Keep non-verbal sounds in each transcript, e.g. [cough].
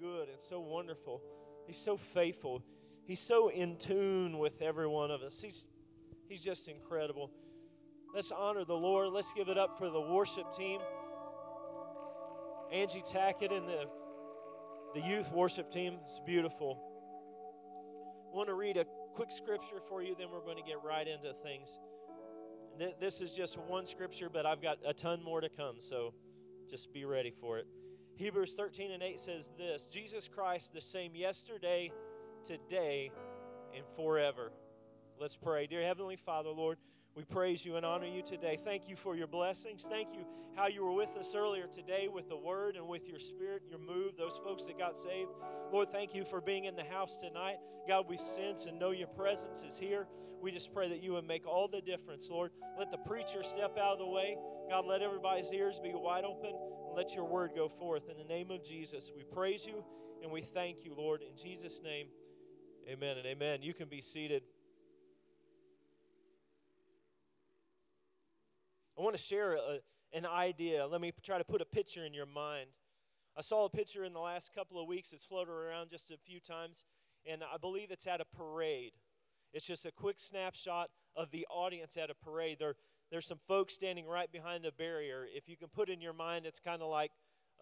good and so wonderful. He's so faithful. He's so in tune with every one of us. He's, he's just incredible. Let's honor the Lord. Let's give it up for the worship team. Angie Tackett and the, the youth worship team. It's beautiful. I want to read a quick scripture for you, then we're going to get right into things. This is just one scripture, but I've got a ton more to come, so just be ready for it. Hebrews 13 and 8 says this Jesus Christ, the same yesterday, today, and forever. Let's pray. Dear Heavenly Father, Lord, we praise you and honor you today. Thank you for your blessings. Thank you how you were with us earlier today with the word and with your spirit, your move, those folks that got saved. Lord, thank you for being in the house tonight. God, we sense and know your presence is here. We just pray that you would make all the difference, Lord. Let the preacher step out of the way. God, let everybody's ears be wide open and let your word go forth. In the name of Jesus, we praise you and we thank you, Lord. In Jesus' name, amen and amen. You can be seated. I want to share a, an idea. Let me try to put a picture in your mind. I saw a picture in the last couple of weeks. It's floated around just a few times, and I believe it's at a parade. It's just a quick snapshot of the audience at a parade. There, there's some folks standing right behind a barrier. If you can put in your mind, it's kind of like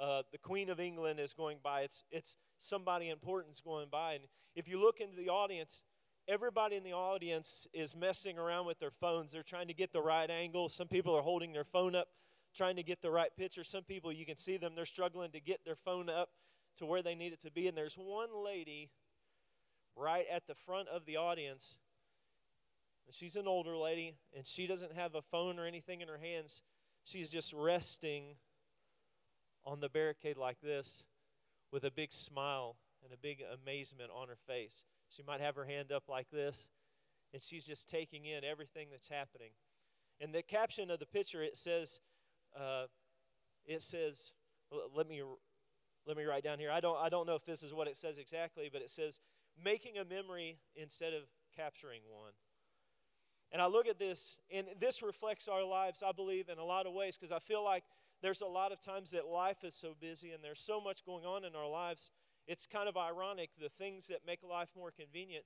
uh, the Queen of England is going by. It's, it's somebody important is going by. And if you look into the audience, everybody in the audience is messing around with their phones. They're trying to get the right angle. Some people are holding their phone up, trying to get the right picture. Some people, you can see them, they're struggling to get their phone up to where they need it to be. And there's one lady right at the front of the audience. She's an older lady, and she doesn't have a phone or anything in her hands. She's just resting on the barricade like this with a big smile and a big amazement on her face. She might have her hand up like this, and she's just taking in everything that's happening. And the caption of the picture it says, uh, it says, let me let me write down here. I don't I don't know if this is what it says exactly, but it says making a memory instead of capturing one. And I look at this, and this reflects our lives, I believe, in a lot of ways, because I feel like there's a lot of times that life is so busy and there's so much going on in our lives it's kind of ironic the things that make life more convenient,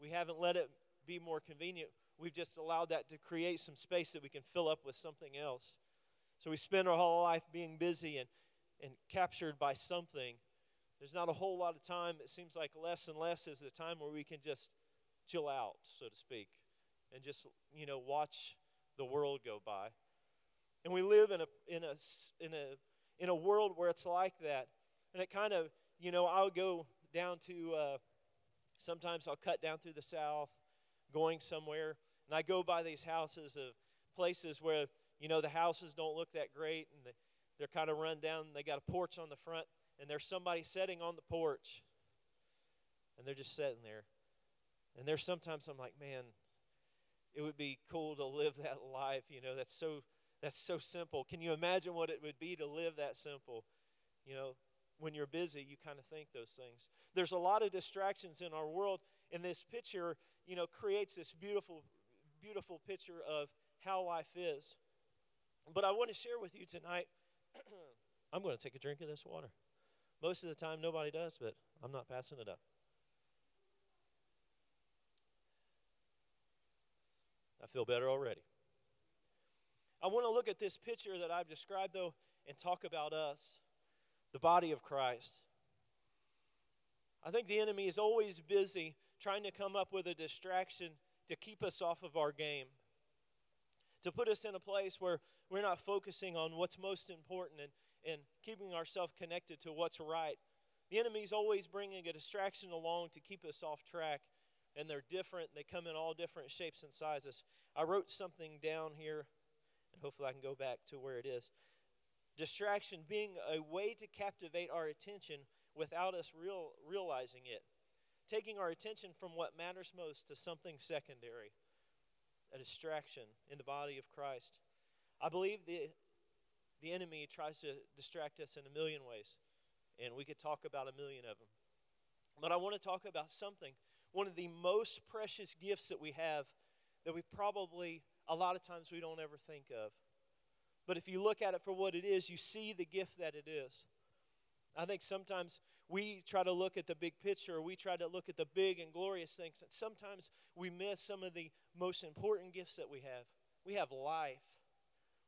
we haven't let it be more convenient. We've just allowed that to create some space that we can fill up with something else. So we spend our whole life being busy and, and captured by something. There's not a whole lot of time. It seems like less and less is the time where we can just chill out, so to speak, and just, you know, watch the world go by. And we live in a, in a, in a, in a world where it's like that. And it kind of you know, I'll go down to, uh, sometimes I'll cut down through the south going somewhere, and I go by these houses of places where, you know, the houses don't look that great and they, they're kind of run down. They got a porch on the front, and there's somebody sitting on the porch, and they're just sitting there. And there's sometimes I'm like, man, it would be cool to live [laughs] that life. You know, that's so that's so simple. Can you imagine what it would be to live that simple? You know, when you're busy, you kind of think those things. There's a lot of distractions in our world, and this picture, you know, creates this beautiful, beautiful picture of how life is. But I want to share with you tonight. [clears throat] I'm going to take a drink of this water. Most of the time, nobody does, but I'm not passing it up. I feel better already. I want to look at this picture that I've described, though, and talk about us the body of Christ. I think the enemy is always busy trying to come up with a distraction to keep us off of our game, to put us in a place where we're not focusing on what's most important and, and keeping ourselves connected to what's right. The enemy's always bringing a distraction along to keep us off track, and they're different. They come in all different shapes and sizes. I wrote something down here, and hopefully I can go back to where it is. Distraction being a way to captivate our attention without us real, realizing it. Taking our attention from what matters most to something secondary, a distraction in the body of Christ. I believe the, the enemy tries to distract us in a million ways, and we could talk about a million of them. But I want to talk about something, one of the most precious gifts that we have that we probably, a lot of times, we don't ever think of. But if you look at it for what it is, you see the gift that it is. I think sometimes we try to look at the big picture, or we try to look at the big and glorious things, and sometimes we miss some of the most important gifts that we have. We have life.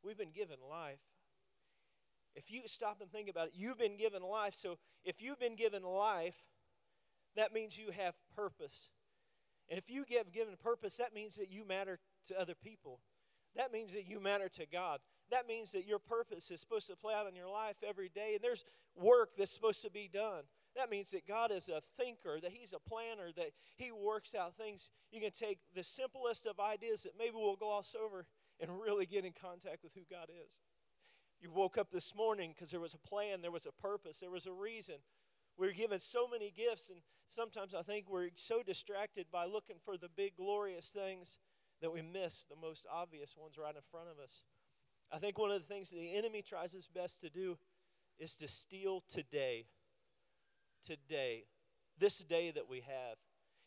We've been given life. If you stop and think about it, you've been given life. So if you've been given life, that means you have purpose. And if you get given purpose, that means that you matter to other people. That means that you matter to God. That means that your purpose is supposed to play out in your life every day, and there's work that's supposed to be done. That means that God is a thinker, that He's a planner, that He works out things. You can take the simplest of ideas that maybe we'll gloss over and really get in contact with who God is. You woke up this morning because there was a plan, there was a purpose, there was a reason. We're given so many gifts, and sometimes I think we're so distracted by looking for the big, glorious things that we miss the most obvious ones right in front of us. I think one of the things the enemy tries his best to do is to steal today. Today. This day that we have.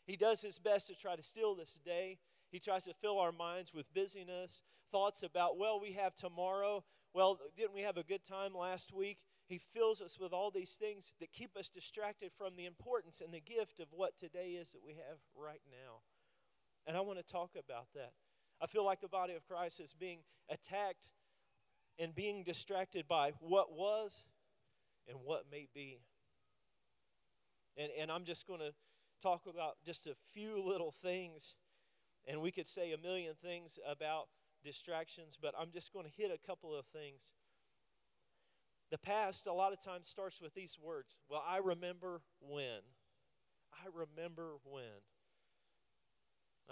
He does his best to try to steal this day. He tries to fill our minds with busyness, thoughts about, well, we have tomorrow. Well, didn't we have a good time last week? He fills us with all these things that keep us distracted from the importance and the gift of what today is that we have right now. And I want to talk about that. I feel like the body of Christ is being attacked and being distracted by what was and what may be. And, and I'm just going to talk about just a few little things, and we could say a million things about distractions, but I'm just going to hit a couple of things. The past, a lot of times, starts with these words Well, I remember when. I remember when.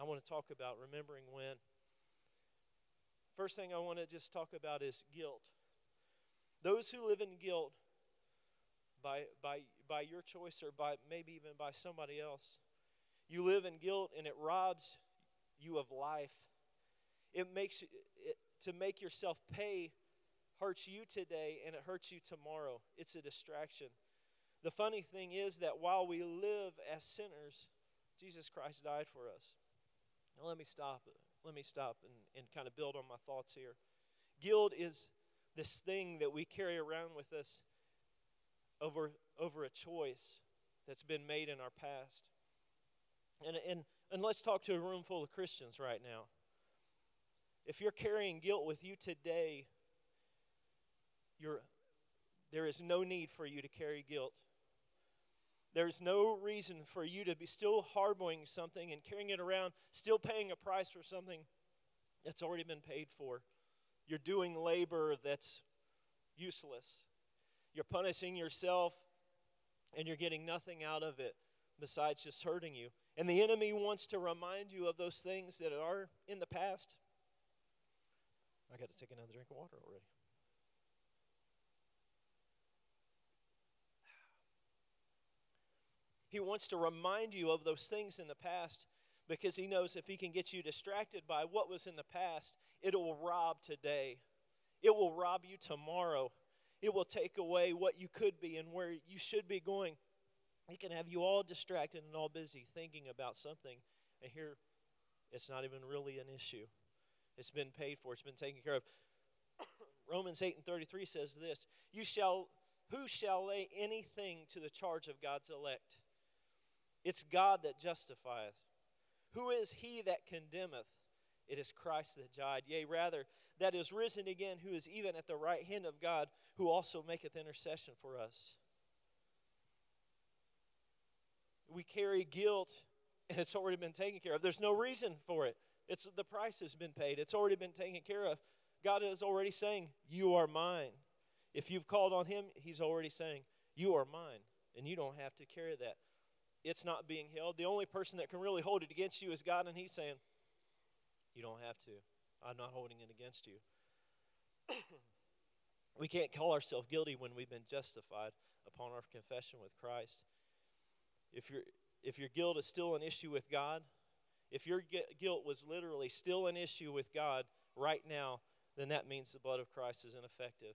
I want to talk about remembering when. First thing I want to just talk about is guilt. Those who live in guilt by, by, by your choice or by maybe even by somebody else, you live in guilt and it robs you of life. It makes it, to make yourself pay hurts you today and it hurts you tomorrow. It's a distraction. The funny thing is that while we live as sinners, Jesus Christ died for us. Now let me stop let me stop and, and kind of build on my thoughts here. Guilt is this thing that we carry around with us over, over a choice that's been made in our past. And, and, and let's talk to a room full of Christians right now. If you're carrying guilt with you today, you're, there is no need for you to carry guilt. There's no reason for you to be still harboring something and carrying it around, still paying a price for something that's already been paid for. You're doing labor that's useless. You're punishing yourself and you're getting nothing out of it besides just hurting you. And the enemy wants to remind you of those things that are in the past. I got to take another drink of water already. He wants to remind you of those things in the past because he knows if he can get you distracted by what was in the past, it will rob today. It will rob you tomorrow. It will take away what you could be and where you should be going. It can have you all distracted and all busy thinking about something. And here, it's not even really an issue. It's been paid for, it's been taken care of. [coughs] Romans 8 and 33 says this You shall, who shall lay anything to the charge of God's elect? It's God that justifieth. Who is he that condemneth? It is Christ that died, yea, rather, that is risen again, who is even at the right hand of God, who also maketh intercession for us. We carry guilt, and it's already been taken care of. There's no reason for it. It's the price has been paid. It's already been taken care of. God is already saying, "You are mine." If you've called on Him, He's already saying, "You are mine," and you don't have to carry that it's not being held. The only person that can really hold it against you is God, and He's saying, You don't have to. I'm not holding it against you. [clears throat] we can't call ourselves guilty when we've been justified upon our confession with Christ. If, your if your guilt is still an issue with God, if your guilt was literally still an issue with God right now, then that means the blood of Christ is ineffective.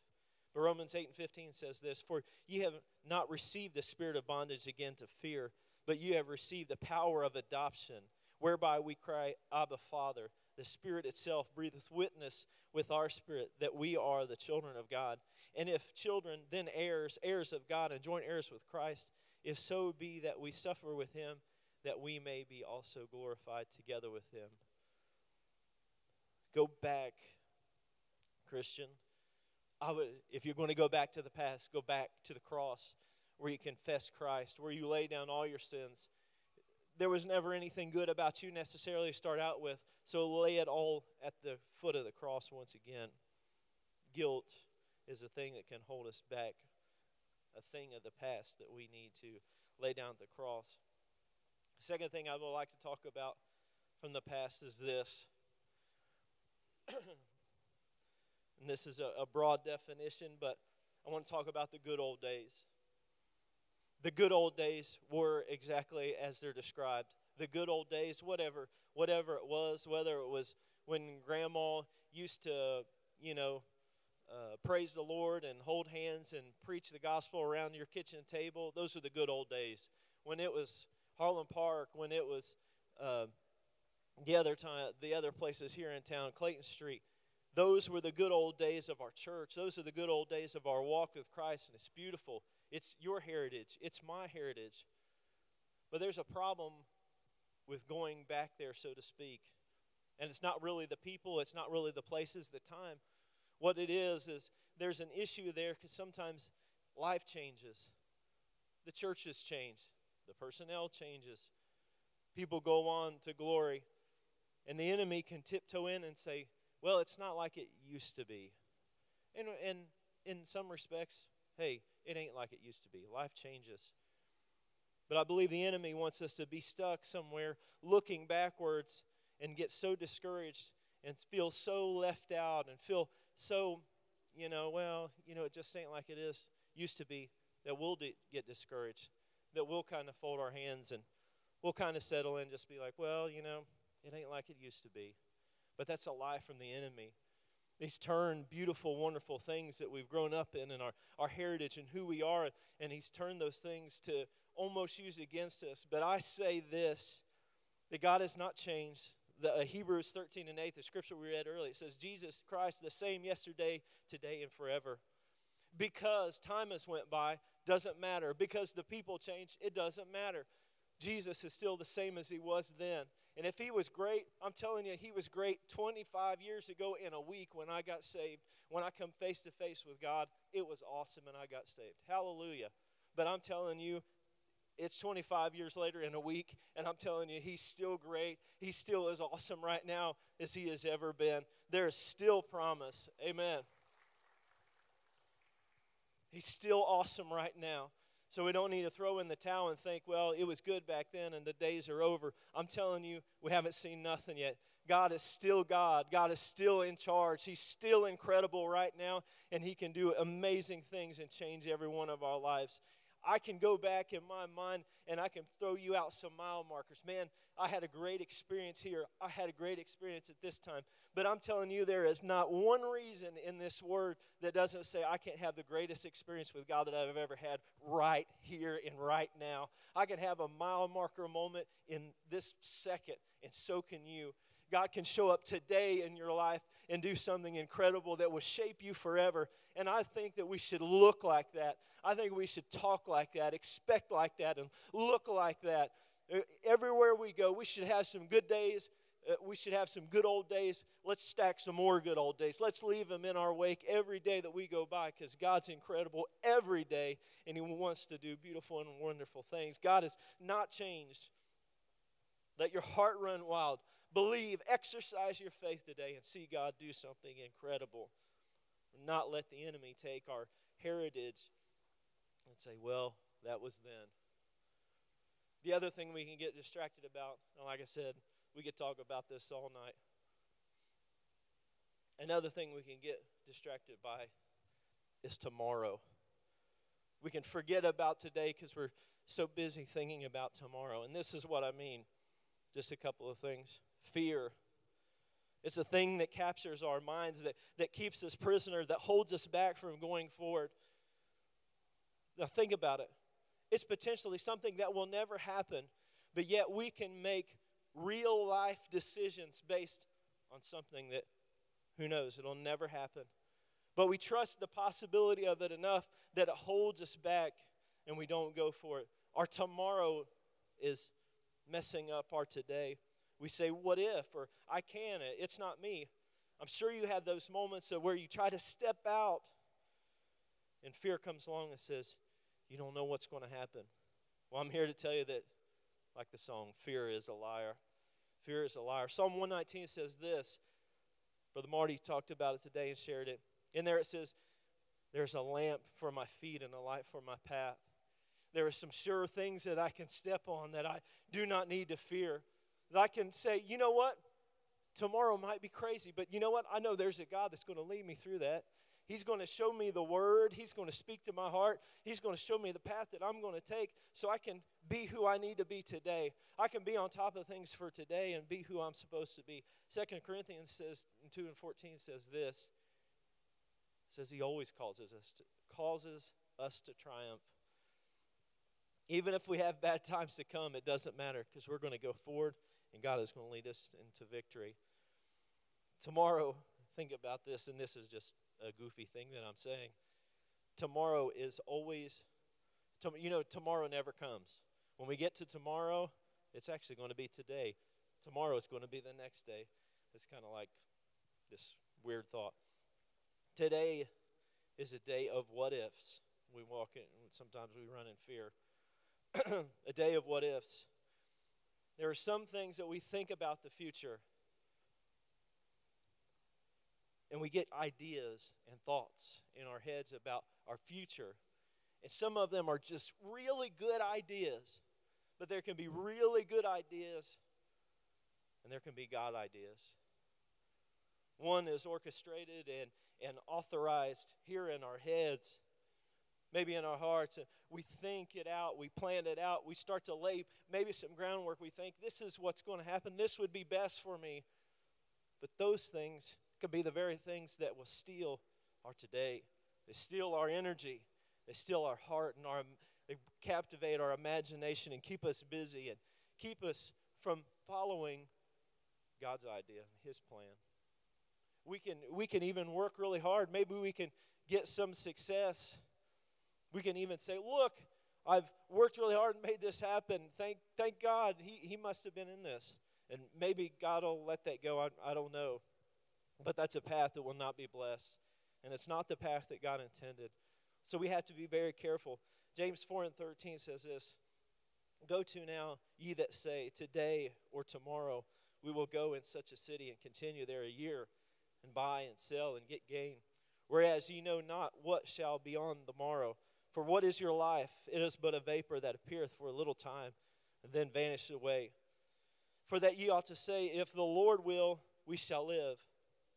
But Romans 8 and 15 says this For ye have not received the spirit of bondage again to fear but you have received the power of adoption, whereby we cry, Abba, Father. The Spirit itself breatheth witness with our spirit that we are the children of God. And if children, then heirs, heirs of God, and joint heirs with Christ, if so be that we suffer with him, that we may be also glorified together with him. Go back, Christian. I would, if you're going to go back to the past, go back to the cross where you confess Christ, where you lay down all your sins. There was never anything good about you necessarily to start out with, so lay it all at the foot of the cross once again. Guilt is a thing that can hold us back, a thing of the past that we need to lay down at the cross. Second thing I would like to talk about from the past is this. [clears throat] and this is a, a, broad definition, but I want to talk about the good old days. The good old days were exactly as they're described. The good old days, whatever, whatever it was, whether it was when grandma used to, you know, uh, praise the Lord and hold hands and preach the gospel around your kitchen table. Those are the good old days. When it was Harlem Park, when it was uh, the other time, the other places here in town, Clayton Street. Those were the good old days of our church. Those are the good old days of our walk with Christ, and it's beautiful. It's your heritage. It's my heritage. But there's a problem with going back there, so to speak. And it's not really the people, it's not really the places, the time. What it is, is there's an issue there because sometimes life changes. The churches change, the personnel changes. People go on to glory. And the enemy can tiptoe in and say, well, it's not like it used to be. And, and in some respects, hey, it ain't like it used to be. Life changes. But I believe the enemy wants us to be stuck somewhere looking backwards and get so discouraged and feel so left out and feel so, you know, well, you know, it just ain't like it is used to be that we'll get discouraged, that we'll kind of fold our hands and we'll kind of settle in, just be like, well, you know, it ain't like it used to be. But that's a lie from the enemy. He's turned beautiful, wonderful things that we've grown up in and our, our heritage and who we are, and he's turned those things to almost use against us. But I say this that God has not changed the uh, Hebrews 13 and 8, the scripture we read earlier, it says, Jesus Christ, the same yesterday, today, and forever. Because time has went by, doesn't matter. Because the people changed, it doesn't matter. Jesus is still the same as he was then. And if he was great, I'm telling you, he was great 25 years ago in a week when I got saved. When I come face to face with God, it was awesome and I got saved. Hallelujah. But I'm telling you, it's 25 years later in a week, and I'm telling you, he's still great. He's still as awesome right now as he has ever been. There is still promise. Amen. He's still awesome right now. So we don't need to throw in the towel and think, well, it was good back then and the days are over. I'm telling you, we haven't seen nothing yet. God is still God. God is still in charge. He's still incredible right now, and He can do amazing things and change every one of our lives. I can go back in my mind and I can throw you out some mile markers. Man, I had a great experience here. I had a great experience at this time. But I'm telling you, there is not one reason in this word that doesn't say I can't have the greatest experience with God that I've ever had right here and right now. I can have a mile marker moment in this second, and so can you. God can show up today in your life and do something incredible that will shape you forever. And I think that we should look like that. I think we should talk like that, expect like that, and look like that. Uh, everywhere we go, we should have some good days. Uh, we should have some good old days. Let's stack some more good old days. Let's leave them in our wake every day that we go by because God's incredible every day and He wants to do beautiful and wonderful things. God has not changed. Let your heart run wild. Believe, exercise your faith today, and see God do something incredible. Not let the enemy take our heritage and say, well, that was then. The other thing we can get distracted about, and like I said, we could talk about this all night. Another thing we can get distracted by is tomorrow. We can forget about today because we're so busy thinking about tomorrow. And this is what I mean. Just a couple of things. Fear. It's a thing that captures our minds, that, that keeps us prisoner, that holds us back from going forward. Now, think about it. It's potentially something that will never happen, but yet we can make real life decisions based on something that, who knows, it'll never happen. But we trust the possibility of it enough that it holds us back and we don't go for it. Our tomorrow is messing up our today. We say, What if? or I can. It's not me. I'm sure you have those moments where you try to step out and fear comes along and says, You don't know what's going to happen. Well, I'm here to tell you that, like the song, fear is a liar. Fear is a liar. Psalm 119 says this. Brother Marty talked about it today and shared it. In there it says, There's a lamp for my feet and a light for my path. There are some sure things that I can step on that I do not need to fear. That I can say, you know what? Tomorrow might be crazy, but you know what? I know there's a God that's going to lead me through that. He's going to show me the word. He's going to speak to my heart. He's going to show me the path that I'm going to take so I can be who I need to be today. I can be on top of things for today and be who I'm supposed to be. Second Corinthians says 2 and 14 says this. Says he always causes us to, causes us to triumph. Even if we have bad times to come, it doesn't matter because we're going to go forward and God is going to lead us into victory. Tomorrow, think about this, and this is just a goofy thing that I'm saying. Tomorrow is always, you know, tomorrow never comes. When we get to tomorrow, it's actually going to be today. Tomorrow is going to be the next day. It's kind of like this weird thought. Today is a day of what ifs. We walk in, sometimes we run in fear. [clears throat] a day of what ifs. There are some things that we think about the future and we get ideas and thoughts in our heads about our future. And some of them are just really good ideas, but there can be really good ideas and there can be God ideas. One is orchestrated and, and authorized here in our heads, maybe in our hearts. And we think it out, we plan it out, we start to lay maybe some groundwork. We think this is what's going to happen, this would be best for me. But those things could be the very things that will steal our today. They steal our energy, they steal our heart, and our, they captivate our imagination and keep us busy and keep us from following God's idea, His plan. We can, we can even work really hard. Maybe we can get some success. We can even say, Look, I've worked really hard and made this happen. Thank, thank God he, he must have been in this. And maybe God will let that go. I, I don't know. But that's a path that will not be blessed. And it's not the path that God intended. So we have to be very careful. James 4 and 13 says this Go to now, ye that say, Today or tomorrow we will go in such a city and continue there a year, and buy and sell and get gain. Whereas ye know not what shall be on the morrow. For what is your life? It is but a vapor that appeareth for a little time, and then vanisheth away. For that ye ought to say, If the Lord will, we shall live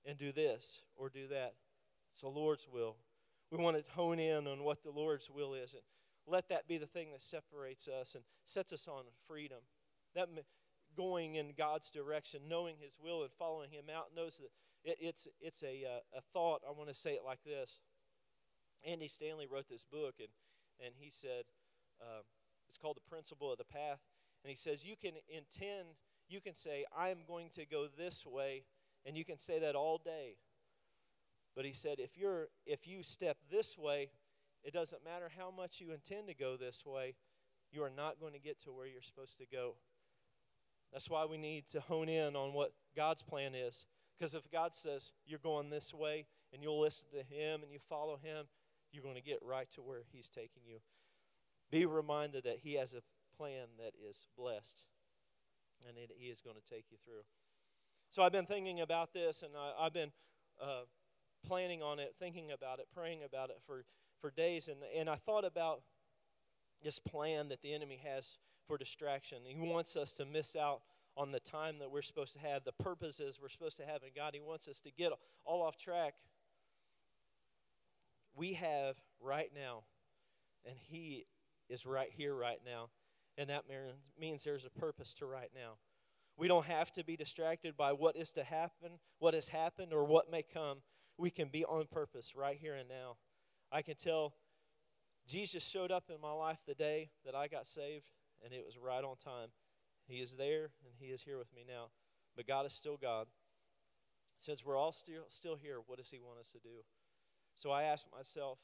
and do this or do that. It's the Lord's will. We want to hone in on what the Lord's will is and let that be the thing that separates us and sets us on freedom. That going in God's direction, knowing His will and following Him out, knows that it, it's it's a uh, a thought. I want to say it like this. Andy Stanley wrote this book, and and he said uh, it's called the Principle of the Path, and he says you can intend, you can say I am going to go this way and you can say that all day. But he said, if you're if you step this way, it doesn't matter how much you intend to go this way, you are not going to get to where you're supposed to go. That's why we need to hone in on what God's plan is. Because if God says you're going this way and you'll listen to Him and you follow Him, you're going to get right to where He's taking you. Be reminded that He has a plan that is blessed and it, He is going to take you through. So I've been thinking about this, and I, have been uh, planning on it, thinking about it, praying about it for, for days. And, and I thought about this plan that the enemy has for distraction. He wants us to miss out on the time that we're supposed to have, the purposes we're supposed to have in God. He wants us to get all off track. We have right now, and He is right here, right now. And that means there's a purpose to right now. We don't have to be distracted by what is to happen, what has happened, or what may come. We can be on purpose right here and now. I can tell Jesus showed up in my life the day that I got saved, and it was right on time. He is there, and He is here with me now. But God is still God. Since we're all still, still here, what does He want us to do? So I ask myself,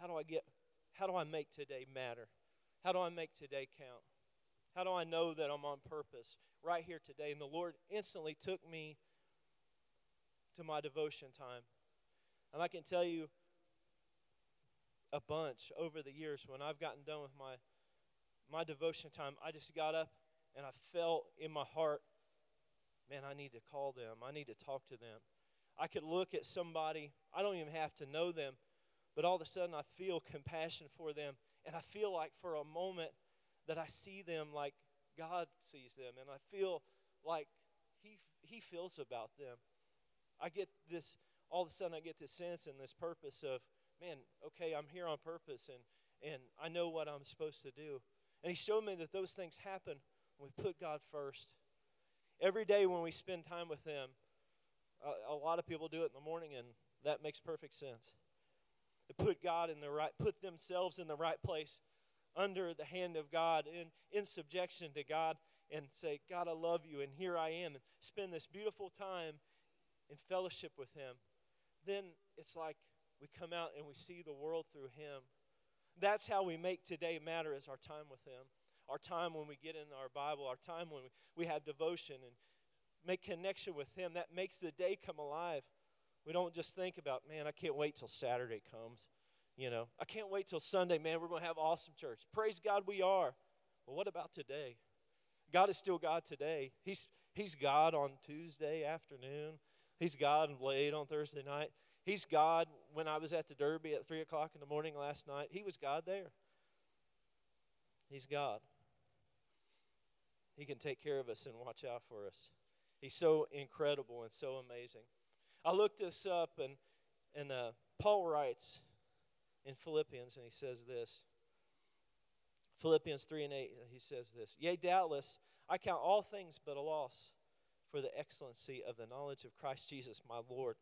how do I get, how do I make today matter? How do I make today count? How do I know that I'm on purpose right here today? And the Lord instantly took me to my devotion time. And I can tell you a bunch over the years when I've gotten done with my my devotion time, I just got up and I felt in my heart, man, I need to call them. I need to talk to them. I could look at somebody, I don't even have to know them, but all of a sudden I feel compassion for them. And I feel like for a moment that I see them like God sees them. And I feel like He, he feels about them. I get this, all of a sudden, I get this sense and this purpose of, man, okay, I'm here on purpose and, and I know what I'm supposed to do. And he showed me that those things happen when we put God first. Every day when we spend time with Him, a, lot of people do it in the morning, and that makes perfect sense. They put God in the right, put themselves in the right place under the hand of God, in, in subjection to God, and say, God, I love you, and here I am, and spend this beautiful time in fellowship with Him. Then it's like we come out and we see the world through Him that's how we make today matter is our time with Him. Our time when we get in our Bible, our time when we, we have devotion and make connection with Him. That makes the day come alive. We don't just think about, man, I can't wait till Saturday comes. You know, I can't wait till Sunday, man, we're going to have awesome church. Praise God, we are. Well, what about today? God is still God today. He's, he's God on Tuesday afternoon. He's God late on Thursday night. He's God. When I was at the Derby at 3 o'clock in the morning last night, He was God there. He's God. He can take care of us and watch out for us. He's so incredible and so amazing. I looked this up, and, and uh, Paul writes in Philippians, and he says this Philippians 3 and 8, he says this Yea, doubtless, I count all things but a loss for the excellency of the knowledge of Christ Jesus my Lord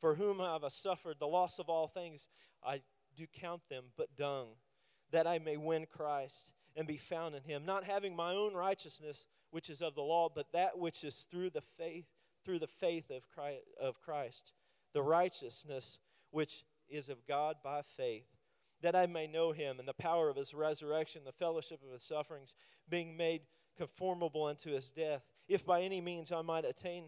for whom I have suffered the loss of all things, I do count them but dung, that I may win Christ and be found in him, not having my own righteousness, which is of the law, but that which is through the faith, through the faith of Christ, of Christ the righteousness which is of God by faith, that I may know him and the power of his resurrection, the fellowship of his sufferings, being made conformable unto his death, if by any means I might attain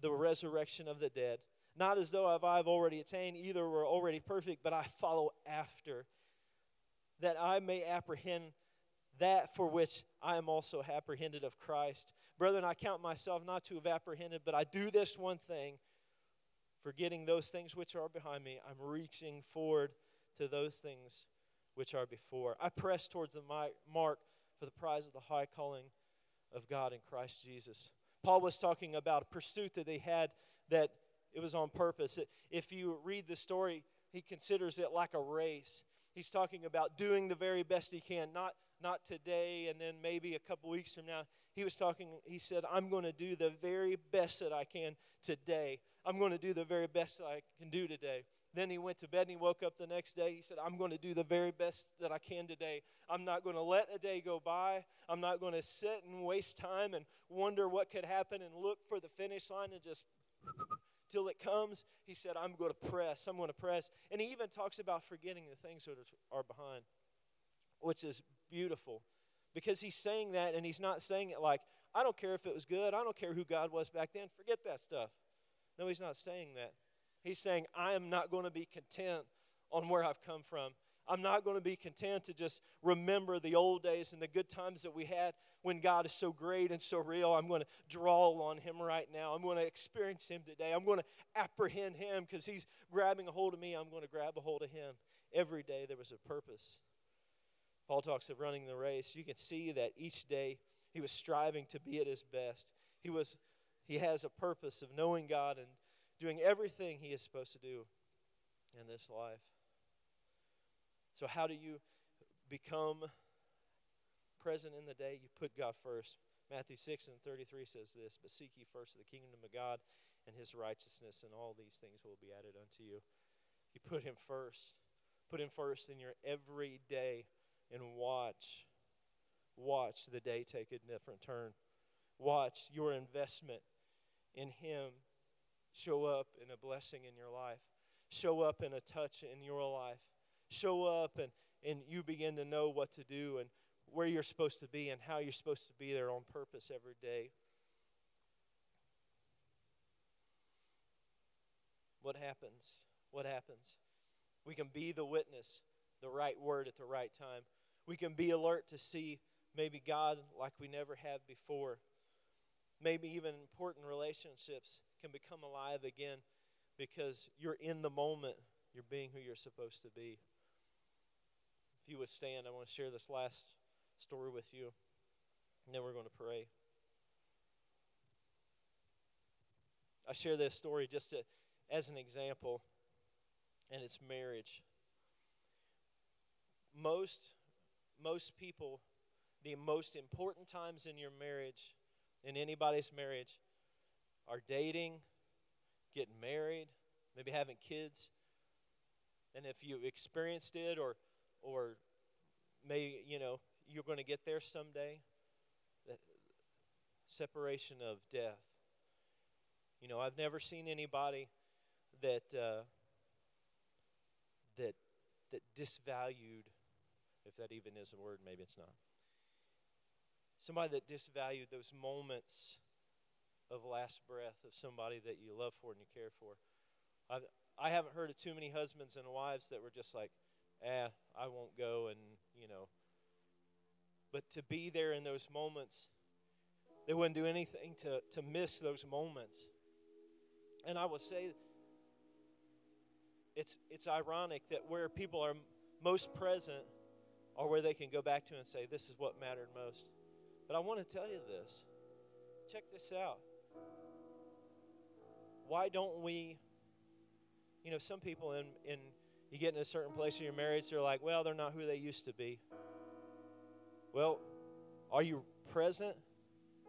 the resurrection of the dead. Not as though I've already attained, either were already perfect, but I follow after, that I may apprehend that for which I am also apprehended of Christ. Brethren, I count myself not to have apprehended, but I do this one thing, forgetting those things which are behind me. I'm reaching forward to those things which are before. I press towards the mark for the prize of the high calling of God in Christ Jesus. Paul was talking about a pursuit that they had that it was on purpose. If you read the story, he considers it like a race. He's talking about doing the very best he can, not not today and then maybe a couple weeks from now. He was talking, he said, I'm going to do the very best that I can today. I'm going to do the very best that I can do today. Then he went to bed and he woke up the next day. He said, I'm going to do the very best that I can today. I'm not going to let a day go by. I'm not going to sit and waste time and wonder what could happen and look for the finish line and just till it comes, he said, I'm going to press. I'm going to press. And he even talks about forgetting the things that are behind, which is beautiful because he's saying that and he's not saying it like, I don't care if it was good. I don't care who God was back then. Forget that stuff. No, he's not saying that. He's saying, I am not going to be content on where I've come from. I'm not going to be content to just remember the old days and the good times that we had when God is so great and so real. I'm going to draw on Him right now. I'm going to experience Him today. I'm going to apprehend Him because He's grabbing a hold of me. I'm going to grab a hold of Him. Every day there was a purpose. Paul talks of running the race. You can see that each day he was striving to be at his best. He was he has a purpose of knowing God and doing everything he is supposed to do in this life. So, how do you become present in the day? You put God first. Matthew 6 and 33 says this But seek ye first the kingdom of God and his righteousness, and all these things will be added unto you. You put him first. Put him first in your everyday and watch. Watch the day take a different turn. Watch your investment in him show up in a blessing in your life, show up in a touch in your life show up and, and you begin to know what to do and where you're supposed to be and how you're supposed to be there on purpose every day. What happens? What happens? We can be the witness, the right word at the right time. We can be alert to see maybe God like we never have before. Maybe even important relationships can become alive again because you're in the moment. You're being who you're supposed to be. If you would stand, I want to share this last story with you, and then we're going to pray. I share this story just to, as an example, and it's marriage. Most most people, the most important times in your marriage, in anybody's marriage, are dating, getting married, maybe having kids. And if you experienced it or or may you know you're going to get there someday, separation of death. You know, I've never seen anybody that uh, that that disvalued, if that even is a word, maybe it's not. Somebody that disvalued those moments of last breath of somebody that you love for and you care for. I've, I haven't heard of too many husbands and wives that were just like, eh, I won't go, and, you know. But to be there in those moments, they wouldn't do anything to, to miss those moments. And I will say, it's, it's ironic that where people are most present are where they can go back to and say, This is what mattered most. But I want to tell you this. Check this out. Why don't we, you know, some people in, in you get in a certain place in your marriage, they're like, well, they're not who they used to be. Well, are you present?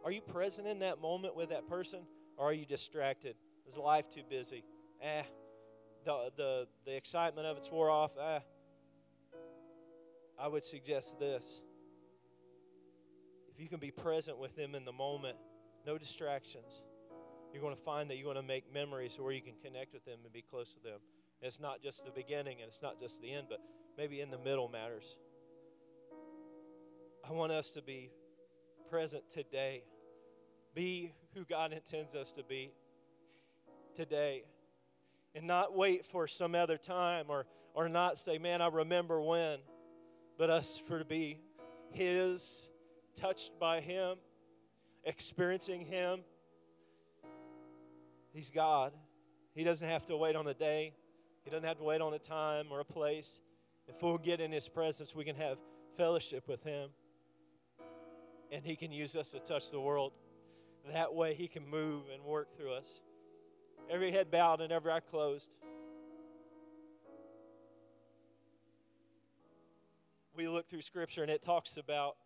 Are you present in that moment with that person? Or are you distracted? Is life too busy? Eh, the, the, the excitement of it's wore off. Eh. I would suggest this. If you can be present with them in the moment, no distractions, you're going to find that you're going to make memories where you can connect with them and be close to them. And it's not just the beginning and it's not just the end, but maybe in the middle matters. I want us to be present today. Be who God intends us to be today. And not wait for some other time or, or not say, man, I remember when, but us for to be His, touched by Him, experiencing Him. He's God. He doesn't have to wait on a day. He doesn't have to wait on a time or a place. If we'll get in His presence, we can have fellowship with Him. And He can use us to touch the world. That way, He can move and work through us. Every head bowed and every eye closed. We look through Scripture and it talks about,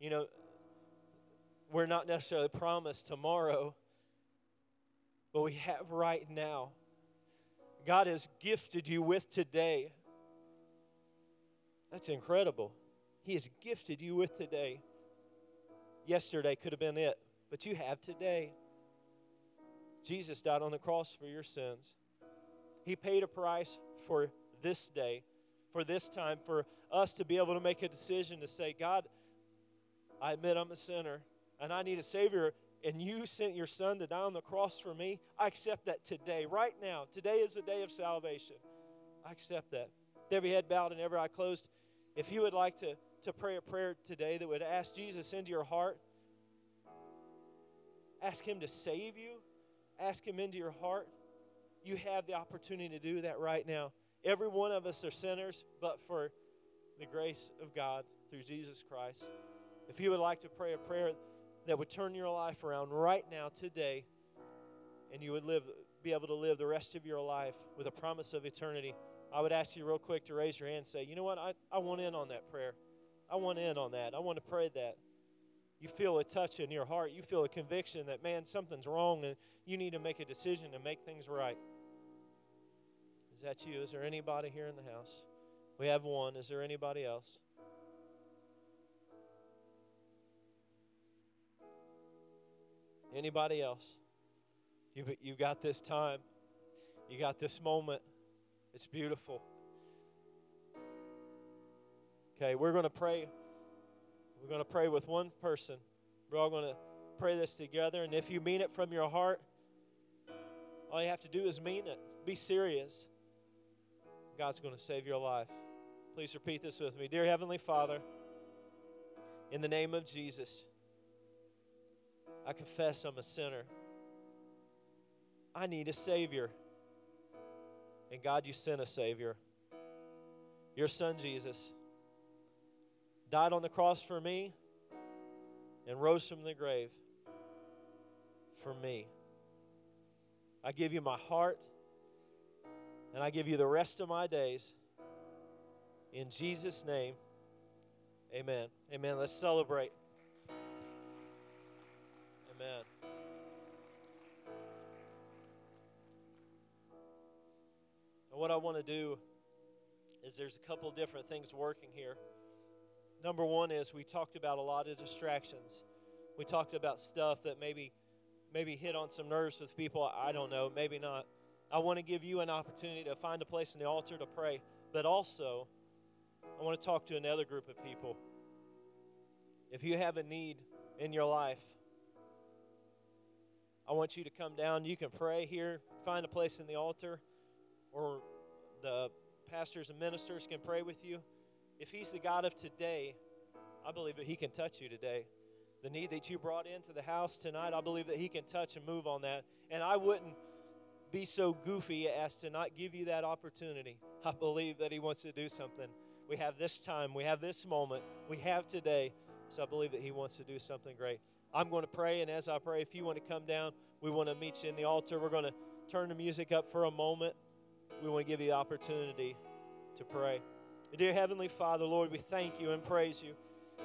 you know, we're not necessarily promised tomorrow, but we have right now. God has gifted you with today. That's incredible. He has gifted you with today. Yesterday could have been it, but you have today. Jesus died on the cross for your sins. He paid a price for this day, for this time, for us to be able to make a decision to say, God, I admit I'm a sinner and I need a Savior and you sent your son to die on the cross for me, I accept that today, right now. Today is the day of salvation. I accept that. every head bowed and every eye closed, if you would like to, to pray a prayer today that would ask Jesus into your heart, ask Him to save you, ask Him into your heart, you have the opportunity to do that right now. Every one of us are sinners, but for the grace of God through Jesus Christ. If you would like to pray a prayer, that would turn your life around right now, today, and you would live, be able to live the rest of your life with a promise of eternity, I would ask you real quick to raise your hand and say, you know what, I, I want in on that prayer. I want in on that. I want to pray that. You feel a touch in your heart. You feel a conviction that, man, something's wrong and you need to make a decision to make things right. Is that you? Is there anybody here in the house? We have one. Is there anybody else? Anybody else? You've, you've got this time. You got this moment. It's beautiful. Okay, we're going to pray. We're going to pray with one person. We're all going to pray this together. And if you mean it from your heart, all you have to do is mean it. Be serious. God's going to save your life. Please repeat this with me. Dear Heavenly Father, in the name of Jesus, I confess I'm a sinner. I need a Savior. And God, you sent a Savior. Your Son, Jesus, died on the cross for me and rose from the grave for me. I give you my heart and I give you the rest of my days. In Jesus' name, amen. Amen. Let's celebrate. Amen. And what I want to do is there's a couple different things working here. Number one is we talked about a lot of distractions. We talked about stuff that maybe maybe hit on some nerves with people. I don't know, maybe not. I want to give you an opportunity to find a place in the altar to pray, but also I want to talk to another group of people. If you have a need in your life, I want you to come down. You can pray here, find a place in the altar, or the pastors and ministers can pray with you. If He's the God of today, I believe that He can touch you today. The need that you brought into the house tonight, I believe that He can touch and move on that. And I wouldn't be so goofy as to not give you that opportunity. I believe that He wants to do something. We have this time, we have this moment, we have today. So I believe that He wants to do something great. I'm going to pray, and as I pray, if you want to come down, we want to meet you in the altar. We're going to turn the music up for a moment. We want to give you the opportunity to pray. Dear Heavenly Father, Lord, we thank you and praise you.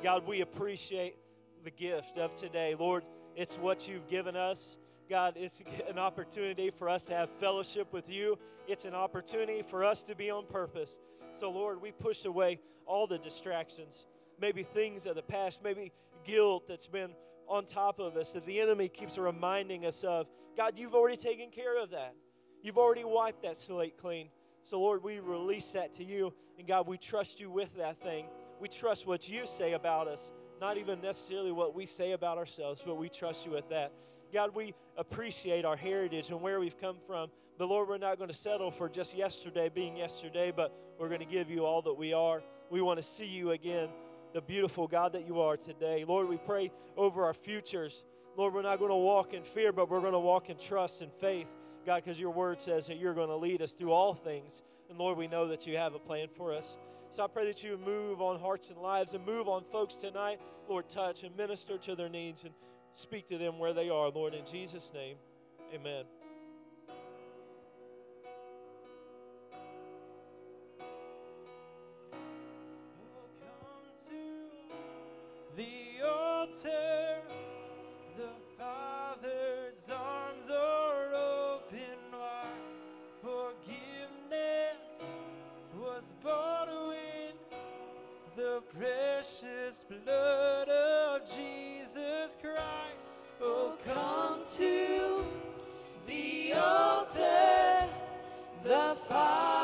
God, we appreciate the gift of today. Lord, it's what you've given us. God, it's an opportunity for us to have fellowship with you. It's an opportunity for us to be on purpose. So, Lord, we push away all the distractions, maybe things of the past, maybe guilt that's been on top of us that the enemy keeps reminding us of. God, you've already taken care of that. You've already wiped that slate clean. So, Lord, we release that to you. And God, we trust you with that thing. We trust what you say about us, not even necessarily what we say about ourselves, but we trust you with that. God, we appreciate our heritage and where we've come from. But Lord, we're not going to settle for just yesterday being yesterday, but we're going to give you all that we are. We want to see you again, the beautiful God that you are today. Lord, we pray over our futures. Lord, we're not going to walk in fear, but we're going to walk in trust and faith. God, because your word says that you're going to lead us through all things. And Lord, we know that you have a plan for us. So I pray that you move on hearts and lives and move on folks tonight. Lord, touch and minister to their needs and speak to them where they are, Lord, in Jesus' name. Amen. Welcome to the altar. The Father's arms are open wide. Forgiveness was bought with the precious blood of Jesus. Oh, come to the altar. The Father's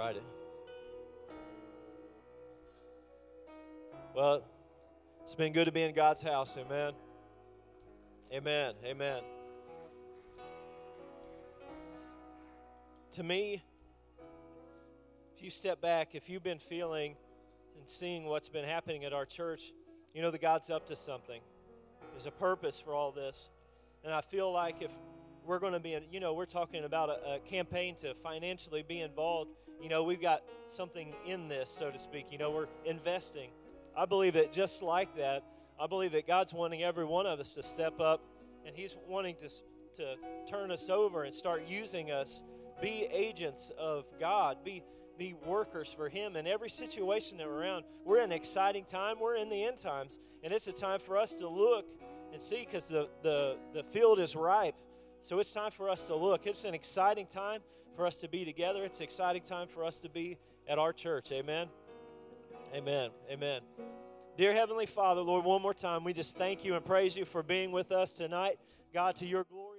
Write it. Well, it's been good to be in God's house. Amen. Amen. Amen. To me, if you step back, if you've been feeling and seeing what's been happening at our church, you know that God's up to something. There's a purpose for all this. And I feel like if we're going to be, you know, we're talking about a, a, campaign to financially be involved. You know, we've got something in this, so to speak. You know, we're investing. I believe that just like that, I believe that God's wanting every one of us to step up, and He's wanting to, to turn us over and start using us. Be agents of God. Be be workers for Him in every situation that we're around. We're in an exciting time. We're in the end times, and it's a time for us to look and see because the, the, the field is ripe. So it's time for us to look. It's an exciting time for us to be together. It's an exciting time for us to be at our church. Amen. Amen. Amen. Dear Heavenly Father, Lord, one more time, we just thank you and praise you for being with us tonight. God, to your glory.